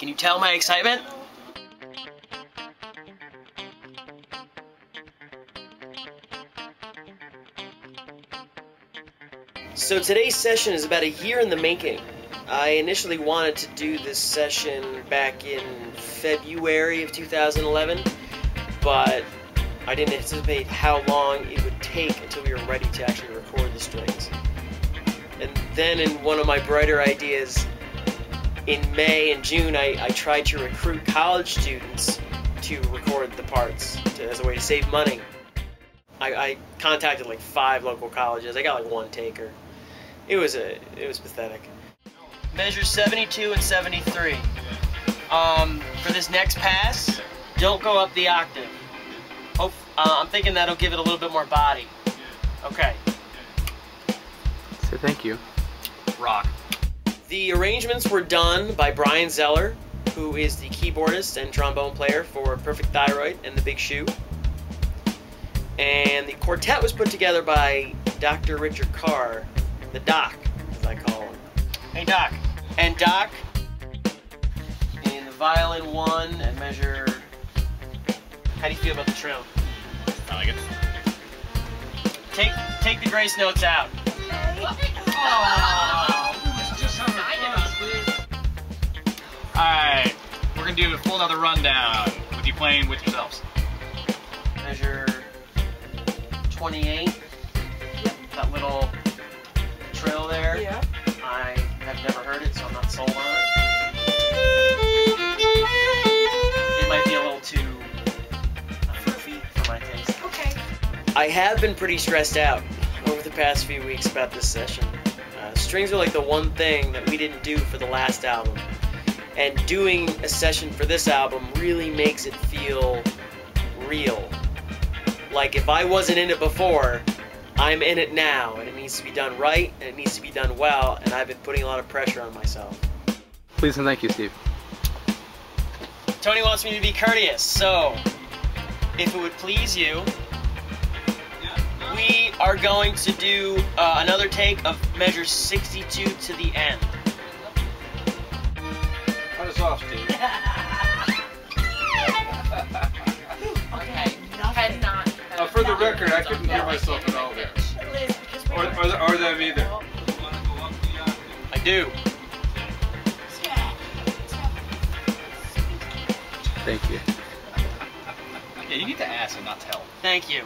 Can you tell my excitement? So today's session is about a year in the making. I initially wanted to do this session back in February of 2011, but I didn't anticipate how long it would take until we were ready to actually record the strings. And then in one of my brighter ideas, in May and June, I, I tried to recruit college students to record the parts to, as a way to save money. I, I contacted like five local colleges. I got like one taker. It was a it was pathetic. Measures 72 and 73. Um, for this next pass, don't go up the octave. Hope, uh, I'm thinking that'll give it a little bit more body. Okay. So thank you. Rock. The arrangements were done by Brian Zeller, who is the keyboardist and trombone player for Perfect Thyroid and The Big Shoe. And the quartet was put together by Dr. Richard Carr, the Doc, as I call him. Hey, Doc. And Doc, in the violin one and measure. How do you feel about the trill? I like it. Take take the grace notes out. Alright, oh. Another rundown with you playing with yourselves. Measure 28. That little trill there. Yeah. I have never heard it, so I'm not sold on it. It might be a little too floofy for my taste. Okay. I have been pretty stressed out over the past few weeks about this session. Uh, strings are like the one thing that we didn't do for the last album. And doing a session for this album really makes it feel real. Like if I wasn't in it before, I'm in it now, and it needs to be done right, and it needs to be done well, and I've been putting a lot of pressure on myself. Please and thank you, Steve. Tony wants me to be courteous, so if it would please you, we are going to do uh, another take of measure 62 to the end. Cut off, Steve. Okay. Cannot. Uh, for the record, I couldn't hear myself at all there. Or, or, or them either. I do. Thank you. Yeah, you need to ask and not tell. Thank you.